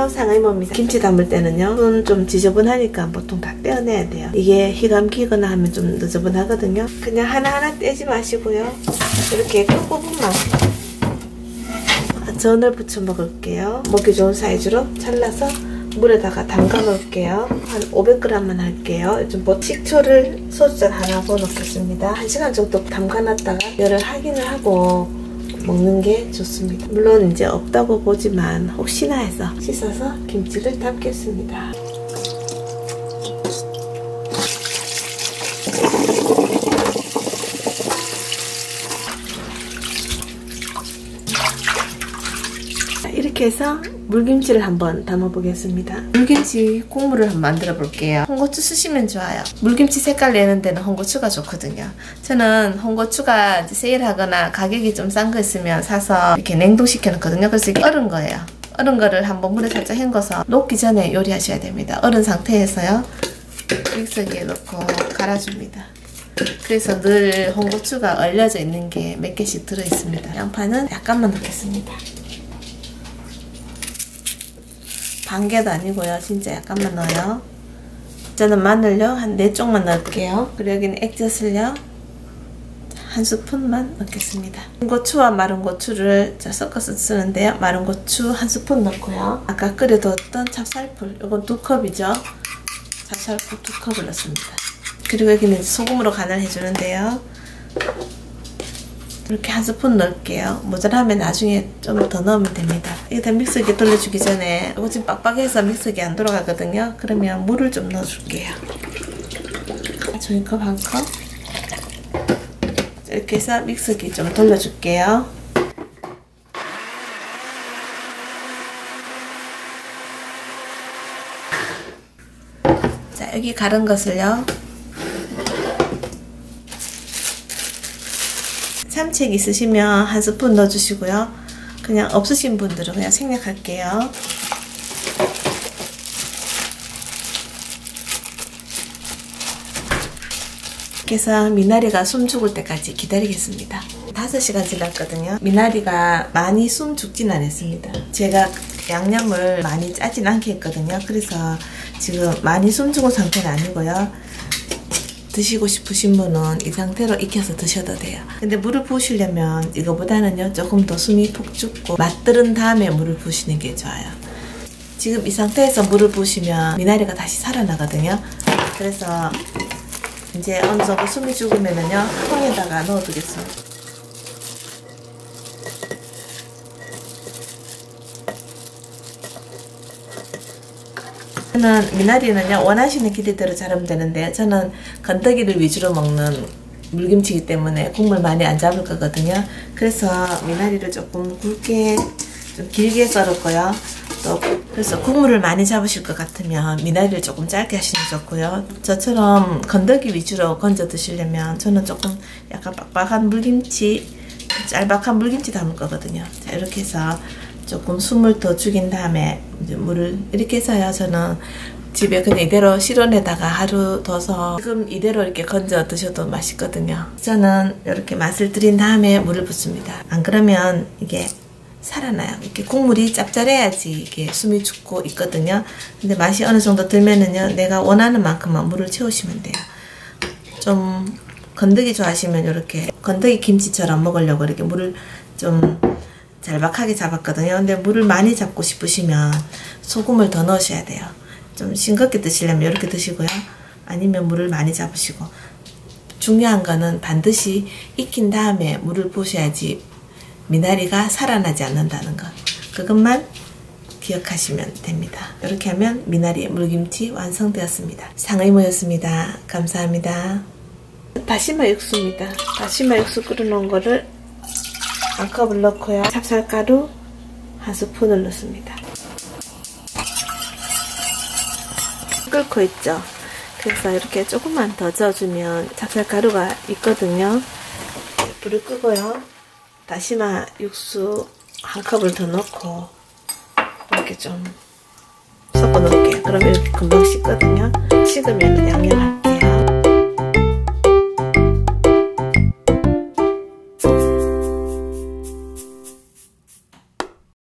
안녕하세요. 상의모입니다 김치 담을 때는요. 손 좀 지저분하니까 보통 다 떼어내야 돼요. 이게 휘감 기거나 하면 좀 느저분하거든요. 그냥 하나하나 떼지 마시고요. 이렇게 끝부분만 전을 부쳐 먹을게요. 먹기 좋은 사이즈로 잘라서 물에다가 담가 놓을게요. 한 500g만 할게요. 좀뭐 식초를 소주잔 하나 부어 놓겠습니다. 1시간 정도 담가 놨다가 열을 확인을 하고 먹는 게 좋습니다. 물론 이제 없다고 보지만 혹시나 해서 씻어서 김치를 담겠습니다. 이렇게 해서 물김치를 한번 담아보겠습니다. 물김치 국물을 한번 만들어 볼게요. 홍고추 쓰시면 좋아요. 물김치 색깔 내는 데는 홍고추가 좋거든요. 저는 홍고추가 세일하거나 가격이 좀 싼 거 있으면 사서 이렇게 냉동시켜 놓거든요. 그래서 이게 얼은 거예요. 얼은 거를 한번 물에 살짝 헹궈서 녹기 전에 요리하셔야 됩니다. 얼은 상태에서요. 믹서기에 넣고 갈아줍니다. 그래서 늘 홍고추가 얼려져 있는 게 몇 개씩 들어있습니다. 양파는 약간만 넣겠습니다. 반 개도 아니고요. 진짜 약간만 넣어요. 저는 마늘요. 한 4쪽만 넣을게요. 그리고 여기는 액젓을요. 한 스푼만 넣겠습니다. 고추와 마른 고추를 섞어서 쓰는데요. 마른 고추 한 스푼 넣고요. 아까 끓여뒀던 찹쌀풀, 이건 두 컵이죠. 찹쌀풀 두 컵을 넣습니다. 그리고 여기는 소금으로 간을 해주는데요. 이렇게 한 스푼 넣을게요. 모자라면 나중에 좀 더 넣으면 됩니다. 일단 믹서기 돌려주기 전에 이거 지금 빡빡해서 믹서기 안 돌아가거든요. 그러면 물을 좀 넣어줄게요. 종이컵 한 컵. 이렇게 해서 믹서기 좀 돌려줄게요. 자, 여기 가른 것을요. 참치액 있으시면 한 스푼 넣어주시고요. 그냥 없으신 분들은 그냥 생략할게요. 그래서 미나리가 숨 죽을 때까지 기다리겠습니다. 5시간 지났거든요. 미나리가 많이 숨 죽진 않았습니다. 제가 양념을 많이 짜진 않게 했거든요. 그래서 지금 많이 숨 죽은 상태는 아니고요. 드시고 싶으신 분은 이 상태로 익혀서 드셔도 돼요. 근데 물을 부으시려면 이거보다는요 조금 더 숨이 푹 죽고 맛들은 다음에 물을 부으시는 게 좋아요. 지금 이 상태에서 물을 부으시면 미나리가 다시 살아나거든요. 그래서 이제 어느 정도 숨이 죽으면은요 통에다가 넣어두겠습니다. 저는 미나리는요 원하시는 길이대로 자르면 되는데 저는 건더기를 위주로 먹는 물김치이기 때문에 국물 많이 안 잡을 거거든요. 그래서 미나리를 조금 굵게 좀 길게 썰었고요. 또 그래서 국물을 많이 잡으실 것 같으면 미나리를 조금 짧게 하시는 게 좋고요. 저처럼 건더기 위주로 건져 드시려면 저는 조금 약간 빡빡한 물김치 짤박한 물김치 담을 거거든요. 자 이렇게 해서 조금 숨을 더 죽인 다음에 물을 이렇게 해서요 저는 집에 그냥 이대로 실온에다가 하루 둬서 지금 이대로 이렇게 건져 드셔도 맛있거든요. 저는 이렇게 맛을 들인 다음에 물을 붓습니다. 안 그러면 이게 살아나요. 이렇게 국물이 짭짤해야지 이게 숨이 죽고 있거든요. 근데 맛이 어느 정도 들면은요 내가 원하는 만큼만 물을 채우시면 돼요. 좀 건더기 좋아하시면 이렇게 건더기 김치처럼 먹으려고 이렇게 물을 좀 잘박하게 잡았거든요. 근데 물을 많이 잡고 싶으시면 소금을 더 넣으셔야 돼요. 좀 싱겁게 드시려면 이렇게 드시고요. 아니면 물을 많이 잡으시고 중요한 거는 반드시 익힌 다음에 물을 부으셔야지 미나리가 살아나지 않는다는 것. 그것만 기억하시면 됩니다. 이렇게 하면 미나리 물김치 완성되었습니다. 상의모였습니다. 감사합니다. 다시마 육수입니다. 다시마 육수 끓여놓은 거를 한 컵을 넣고요. 찹쌀가루 한 스푼을 넣습니다. 끓고 있죠. 그래서 이렇게 조금만 더 저어주면 찹쌀가루가 있거든요. 불을 끄고요. 다시마 육수 한 컵을 더 넣고 이렇게 좀 섞어 놓을게요. 그러면 이렇게 금방 식거든요. 식으면